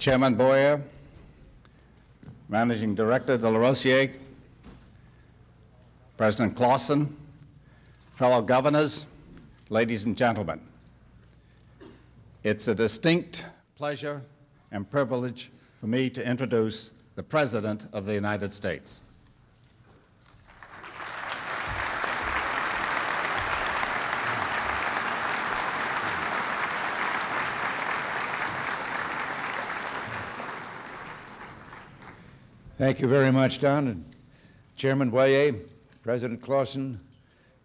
Chairman Boyer, Managing Director De Larosière, President Clausen, fellow governors, ladies and gentlemen. It's a distinct pleasure and privilege for me to introduce the President of the United States. Thank you very much, Don. And Chairman Boyer, President Clausen,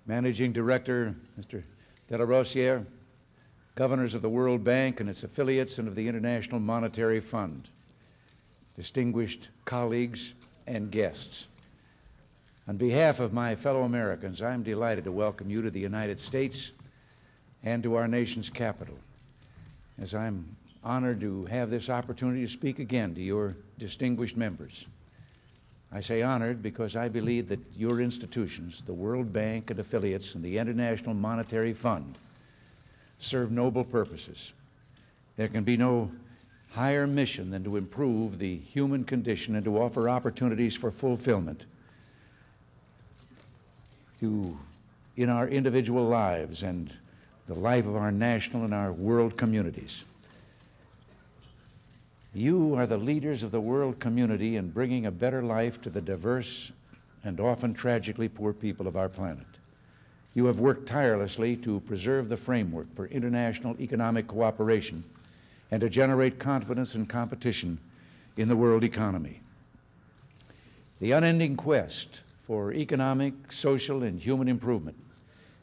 Managing Director Mr. De Larosière, governors of the World Bank and its affiliates and of the International Monetary Fund, distinguished colleagues and guests. On behalf of my fellow Americans, I'm delighted to welcome you to the United States and to our nation's capital, as I'm honored to have this opportunity to speak again to your distinguished members. I say honored because I believe that your institutions, the World Bank and affiliates, and the International Monetary Fund, serve noble purposes. There can be no higher mission than to improve the human condition and to offer opportunities for fulfillment to, in our individual lives and the life of our national and our world communities. You are the leaders of the world community in bringing a better life to the diverse and often tragically poor people of our planet. You have worked tirelessly to preserve the framework for international economic cooperation and to generate confidence and competition in the world economy. The unending quest for economic, social, and human improvement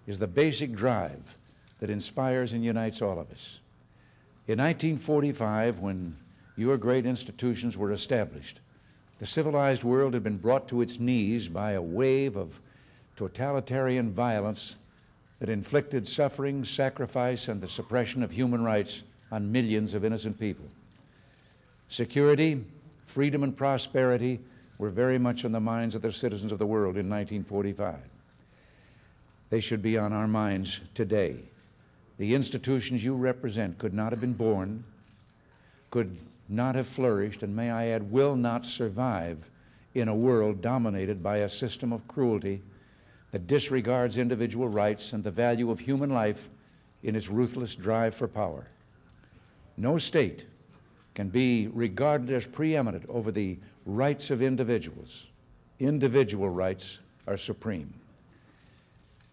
is the basic drive that inspires and unites all of us. In 1945, when your great institutions were established. The civilized world had been brought to its knees by a wave of totalitarian violence that inflicted suffering, sacrifice, and the suppression of human rights on millions of innocent people. Security, freedom, and prosperity were very much on the minds of the citizens of the world in 1945. They should be on our minds today. The institutions you represent could not have been born, could not have flourished, and may I add, will not survive in a world dominated by a system of cruelty that disregards individual rights and the value of human life in its ruthless drive for power. No state can be regarded as preeminent over the rights of individuals. Individual rights are supreme.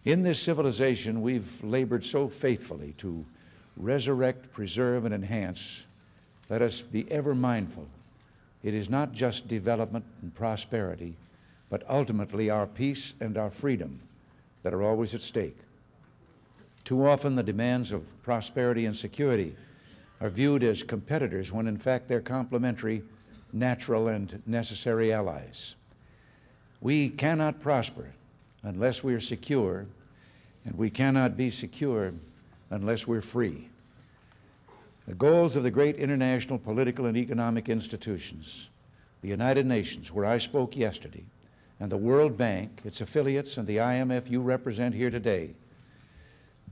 In this civilization, we've labored so faithfully to resurrect, preserve, and enhance let us be ever mindful. It is not just development and prosperity, but ultimately our peace and our freedom that are always at stake. Too often, the demands of prosperity and security are viewed as competitors when in fact they're complementary, natural, and necessary allies. We cannot prosper unless we are secure, and we cannot be secure unless we're free. The goals of the great international political and economic institutions, the United Nations, where I spoke yesterday, and the World Bank, its affiliates, and the IMF you represent here today,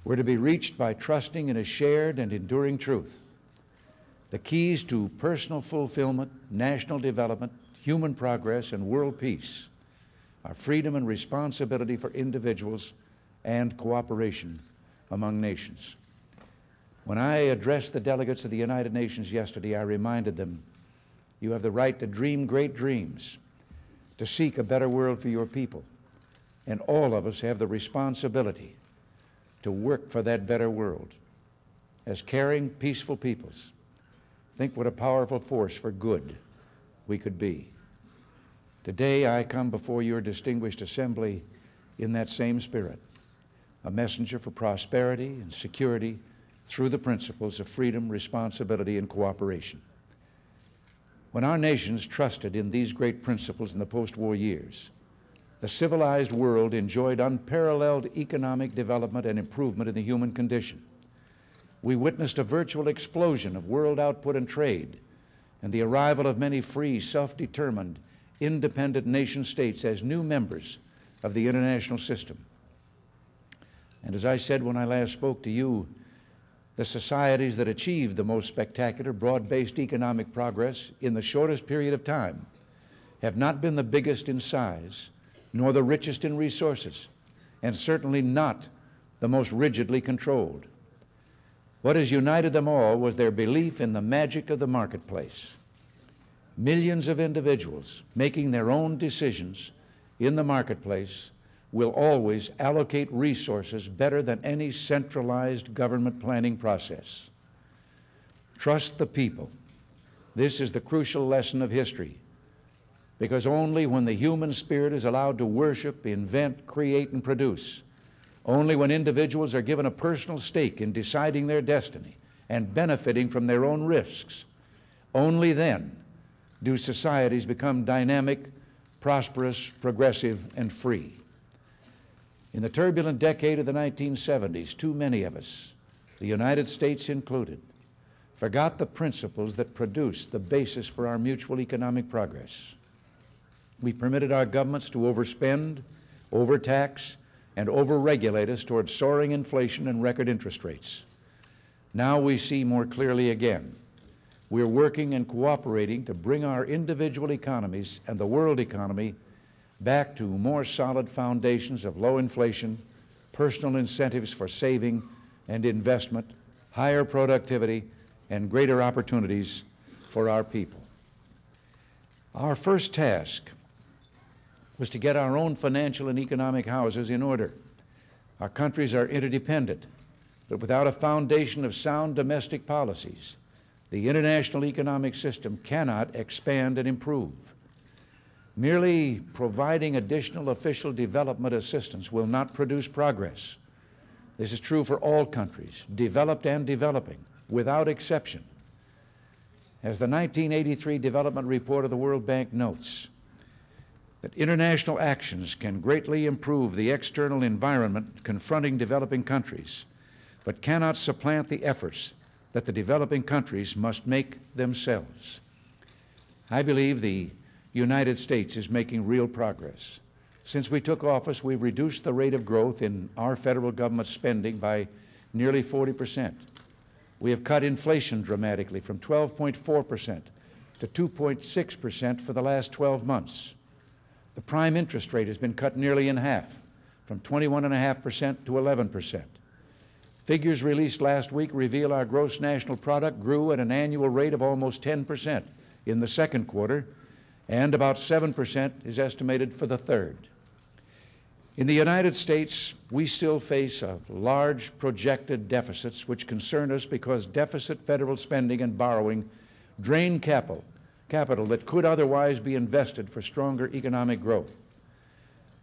were to be reached by trusting in a shared and enduring truth. The keys to personal fulfillment, national development, human progress, and world peace are freedom and responsibility for individuals and cooperation among nations. When I addressed the delegates of the United Nations yesterday, I reminded them you have the right to dream great dreams, to seek a better world for your people. And all of us have the responsibility to work for that better world. As caring, peaceful peoples, think what a powerful force for good we could be. Today, I come before your distinguished assembly in that same spirit, a messenger for prosperity and security through the principles of freedom, responsibility, and cooperation. When our nations trusted in these great principles in the post-war years, the civilized world enjoyed unparalleled economic development and improvement in the human condition. We witnessed a virtual explosion of world output and trade and the arrival of many free, self-determined, independent nation states as new members of the international system. And as I said when I last spoke to you, the societies that achieved the most spectacular broad-based economic progress in the shortest period of time have not been the biggest in size, nor the richest in resources, and certainly not the most rigidly controlled. What has united them all was their belief in the magic of the marketplace. Millions of individuals making their own decisions in the marketplace will always allocate resources better than any centralized government planning process. Trust the people. This is the crucial lesson of history, because only when the human spirit is allowed to worship, invent, create, and produce, only when individuals are given a personal stake in deciding their destiny and benefiting from their own risks, only then do societies become dynamic, prosperous, progressive, and free. In the turbulent decade of the 1970s, too many of us, the United States included, forgot the principles that produced the basis for our mutual economic progress. We permitted our governments to overspend, overtax, and overregulate us toward soaring inflation and record interest rates. Now we see more clearly again. We're working and cooperating to bring our individual economies and the world economy back to more solid foundations of low inflation, personal incentives for saving and investment, higher productivity, and greater opportunities for our people. Our first task was to get our own financial and economic houses in order. Our countries are interdependent, but without a foundation of sound domestic policies, the international economic system cannot expand and improve. Merely providing additional official development assistance will not produce progress. This is true for all countries, developed and developing, without exception. As the 1983 Development Report of the World Bank notes, that international actions can greatly improve the external environment confronting developing countries, but cannot supplant the efforts that the developing countries must make themselves. I believe the United States is making real progress. Since we took office, we've reduced the rate of growth in our federal government spending by nearly 40 percent. We have cut inflation dramatically from 12.4 percent to 2.6 percent for the last 12 months. The prime interest rate has been cut nearly in half, from 21.5 percent to 11 percent. Figures released last week reveal our gross national product grew at an annual rate of almost 10 percent in the second quarter and about 7% is estimated for the third. In the United States, we still face a large projected deficits which concern us because deficit federal spending and borrowing drain capital, capital that could otherwise be invested for stronger economic growth.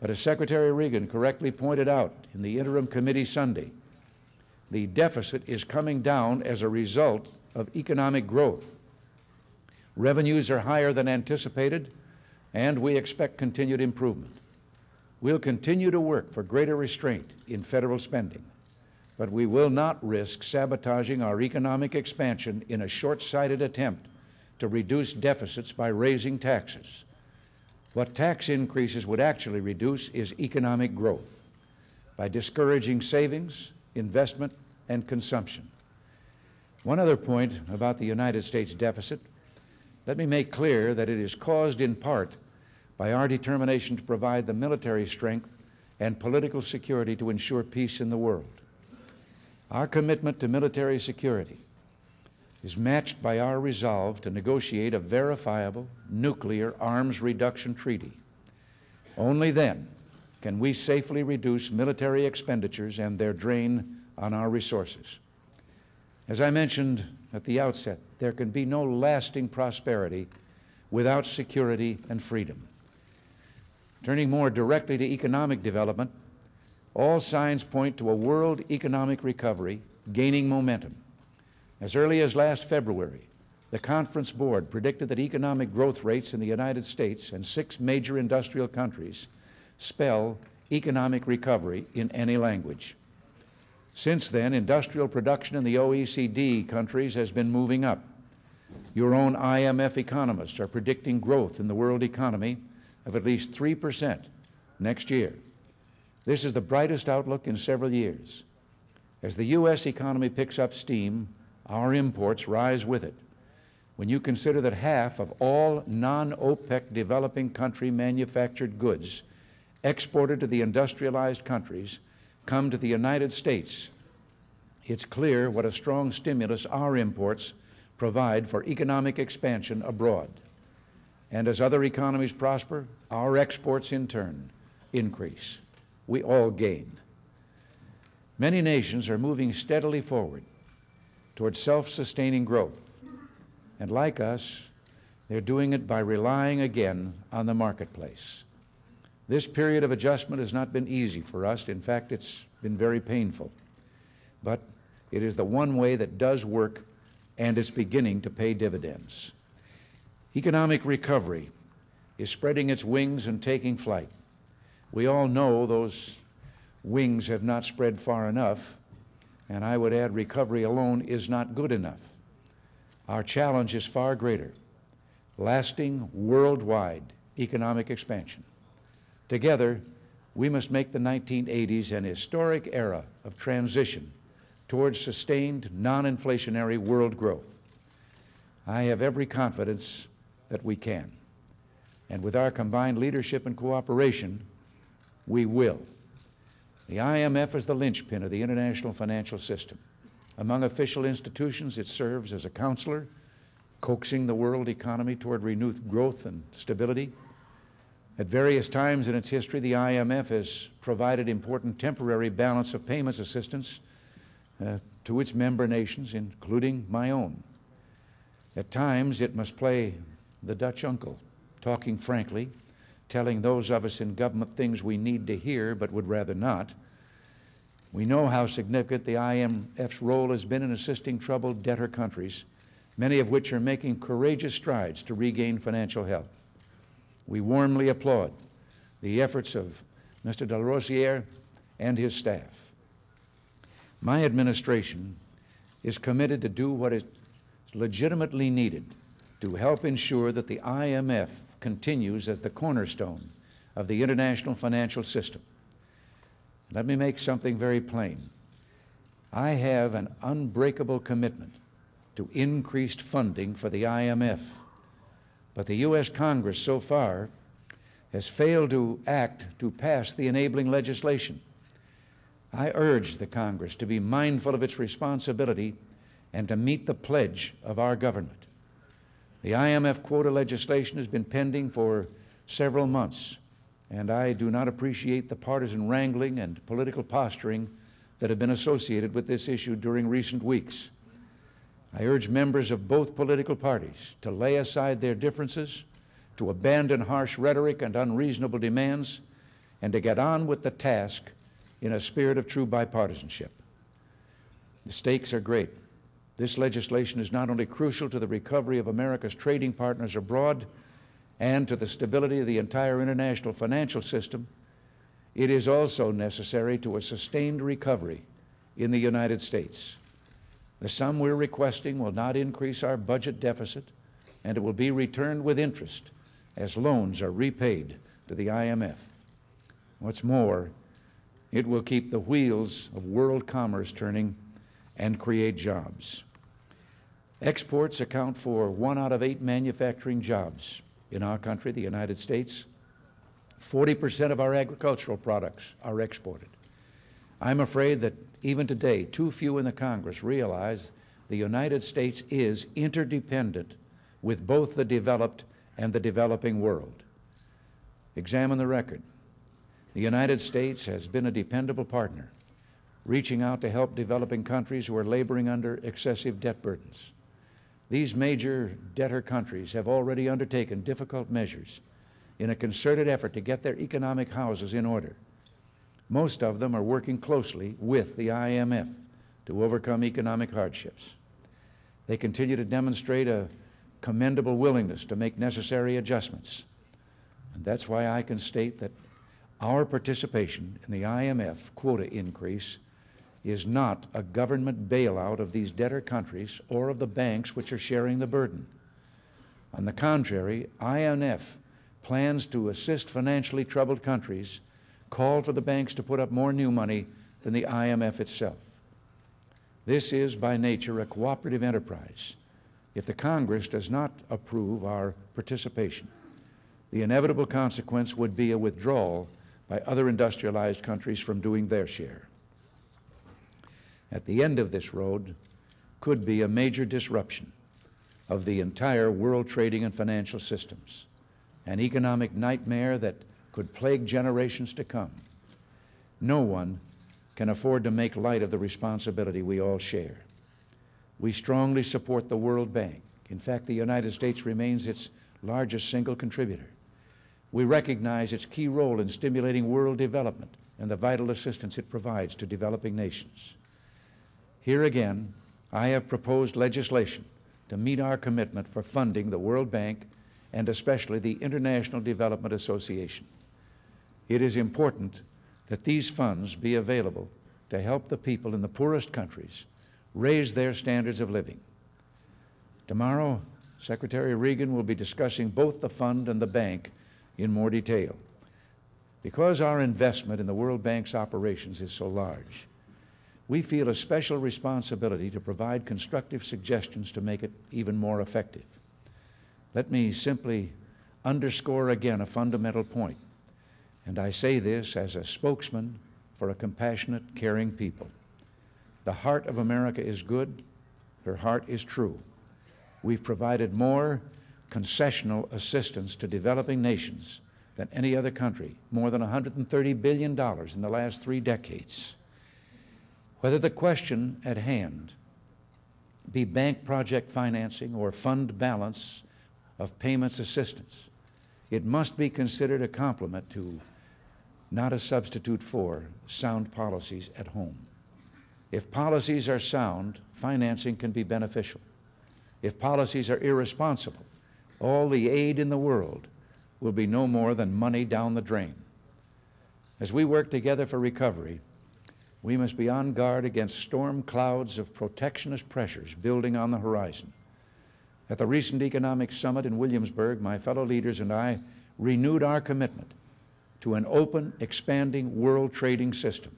But as Secretary Regan correctly pointed out in the interim committee Sunday, the deficit is coming down as a result of economic growth Revenues are higher than anticipated, and we expect continued improvement. We'll continue to work for greater restraint in federal spending, but we will not risk sabotaging our economic expansion in a short-sighted attempt to reduce deficits by raising taxes. What tax increases would actually reduce is economic growth by discouraging savings, investment, and consumption. One other point about the United States deficit let me make clear that it is caused in part by our determination to provide the military strength and political security to ensure peace in the world. Our commitment to military security is matched by our resolve to negotiate a verifiable nuclear arms reduction treaty. Only then can we safely reduce military expenditures and their drain on our resources. As I mentioned at the outset, there can be no lasting prosperity without security and freedom. Turning more directly to economic development, all signs point to a world economic recovery gaining momentum. As early as last February, the Conference Board predicted that economic growth rates in the United States and six major industrial countries spell economic recovery in any language. Since then, industrial production in the OECD countries has been moving up. Your own IMF economists are predicting growth in the world economy of at least 3% next year. This is the brightest outlook in several years. As the U.S. economy picks up steam, our imports rise with it. When you consider that half of all non OPEC developing country manufactured goods exported to the industrialized countries come to the United States, it's clear what a strong stimulus our imports provide for economic expansion abroad. And as other economies prosper, our exports in turn increase. We all gain. Many nations are moving steadily forward toward self sustaining growth. And like us, they're doing it by relying again on the marketplace. This period of adjustment has not been easy for us. In fact, it's been very painful. But it is the one way that does work and is beginning to pay dividends. Economic recovery is spreading its wings and taking flight. We all know those wings have not spread far enough, and I would add recovery alone is not good enough. Our challenge is far greater lasting worldwide economic expansion. Together, we must make the 1980s an historic era of transition towards sustained, non inflationary world growth. I have every confidence that we can. And with our combined leadership and cooperation, we will. The IMF is the linchpin of the international financial system. Among official institutions, it serves as a counselor, coaxing the world economy toward renewed growth and stability. At various times in its history, the IMF has provided important temporary balance of payments assistance uh, to its member nations, including my own. At times, it must play the Dutch uncle, talking frankly, telling those of us in government things we need to hear but would rather not. We know how significant the IMF's role has been in assisting troubled debtor countries, many of which are making courageous strides to regain financial health. We warmly applaud the efforts of Mr. de Larosière and his staff. My administration is committed to do what is legitimately needed to help ensure that the IMF continues as the cornerstone of the international financial system. Let me make something very plain. I have an unbreakable commitment to increased funding for the IMF but the U.S. Congress so far has failed to act to pass the enabling legislation. I urge the Congress to be mindful of its responsibility and to meet the pledge of our government. The IMF quota legislation has been pending for several months, and I do not appreciate the partisan wrangling and political posturing that have been associated with this issue during recent weeks. I urge members of both political parties to lay aside their differences, to abandon harsh rhetoric and unreasonable demands, and to get on with the task in a spirit of true bipartisanship. The stakes are great. This legislation is not only crucial to the recovery of America's trading partners abroad and to the stability of the entire international financial system, it is also necessary to a sustained recovery in the United States. The sum we're requesting will not increase our budget deficit, and it will be returned with interest as loans are repaid to the IMF. What's more, it will keep the wheels of world commerce turning and create jobs. Exports account for one out of eight manufacturing jobs in our country, the United States. 40% of our agricultural products are exported. I'm afraid that even today, too few in the Congress realize the United States is interdependent with both the developed and the developing world. Examine the record. The United States has been a dependable partner, reaching out to help developing countries who are laboring under excessive debt burdens. These major debtor countries have already undertaken difficult measures in a concerted effort to get their economic houses in order. Most of them are working closely with the IMF to overcome economic hardships. They continue to demonstrate a commendable willingness to make necessary adjustments. And that's why I can state that our participation in the IMF quota increase is not a government bailout of these debtor countries or of the banks which are sharing the burden. On the contrary, IMF plans to assist financially troubled countries called for the banks to put up more new money than the IMF itself. This is by nature a cooperative enterprise. If the Congress does not approve our participation, the inevitable consequence would be a withdrawal by other industrialized countries from doing their share. At the end of this road could be a major disruption of the entire world trading and financial systems, an economic nightmare that could plague generations to come. No one can afford to make light of the responsibility we all share. We strongly support the World Bank. In fact, the United States remains its largest single contributor. We recognize its key role in stimulating world development and the vital assistance it provides to developing nations. Here again, I have proposed legislation to meet our commitment for funding the World Bank and especially the International Development Association. It is important that these funds be available to help the people in the poorest countries raise their standards of living. Tomorrow, Secretary Regan will be discussing both the fund and the bank in more detail. Because our investment in the World Bank's operations is so large, we feel a special responsibility to provide constructive suggestions to make it even more effective. Let me simply underscore again a fundamental point, and I say this as a spokesman for a compassionate, caring people. The heart of America is good, her heart is true. We've provided more concessional assistance to developing nations than any other country, more than $130 billion in the last three decades. Whether the question at hand be bank project financing or fund balance of payments assistance, it must be considered a complement to, not a substitute for, sound policies at home. If policies are sound, financing can be beneficial. If policies are irresponsible, all the aid in the world will be no more than money down the drain. As we work together for recovery, we must be on guard against storm clouds of protectionist pressures building on the horizon. At the recent economic summit in Williamsburg, my fellow leaders and I renewed our commitment to an open, expanding world trading system.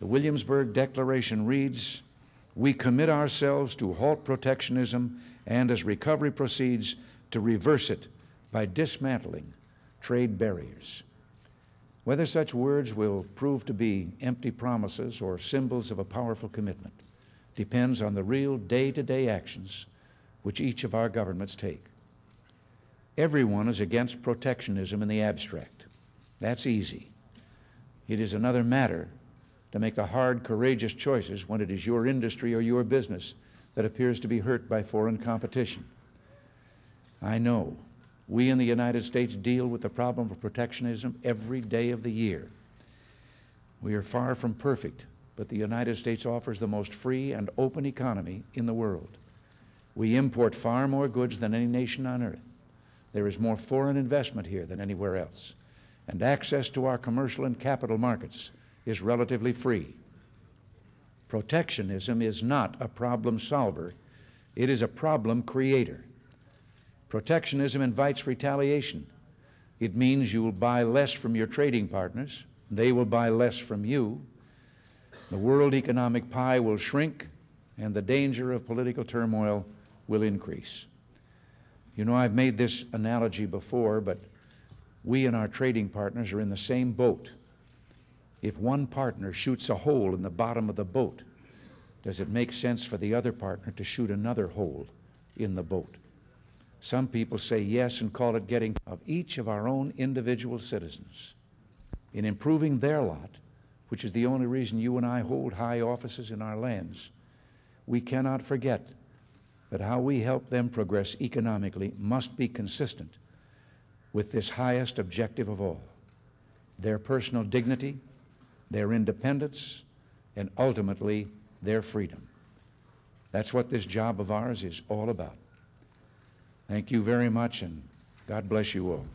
The Williamsburg Declaration reads, we commit ourselves to halt protectionism and, as recovery proceeds, to reverse it by dismantling trade barriers. Whether such words will prove to be empty promises or symbols of a powerful commitment depends on the real day-to-day actions which each of our governments take. Everyone is against protectionism in the abstract. That's easy. It is another matter to make the hard, courageous choices when it is your industry or your business that appears to be hurt by foreign competition. I know we in the United States deal with the problem of protectionism every day of the year. We are far from perfect, but the United States offers the most free and open economy in the world. We import far more goods than any nation on earth. There is more foreign investment here than anywhere else. And access to our commercial and capital markets is relatively free. Protectionism is not a problem solver, it is a problem creator. Protectionism invites retaliation. It means you will buy less from your trading partners, they will buy less from you. The world economic pie will shrink, and the danger of political turmoil will increase. You know, I've made this analogy before, but we and our trading partners are in the same boat if one partner shoots a hole in the bottom of the boat, does it make sense for the other partner to shoot another hole in the boat? Some people say yes and call it getting of each of our own individual citizens in improving their lot, which is the only reason you and I hold high offices in our lands. We cannot forget that how we help them progress economically must be consistent with this highest objective of all their personal dignity their independence, and ultimately their freedom. That's what this job of ours is all about. Thank you very much, and God bless you all.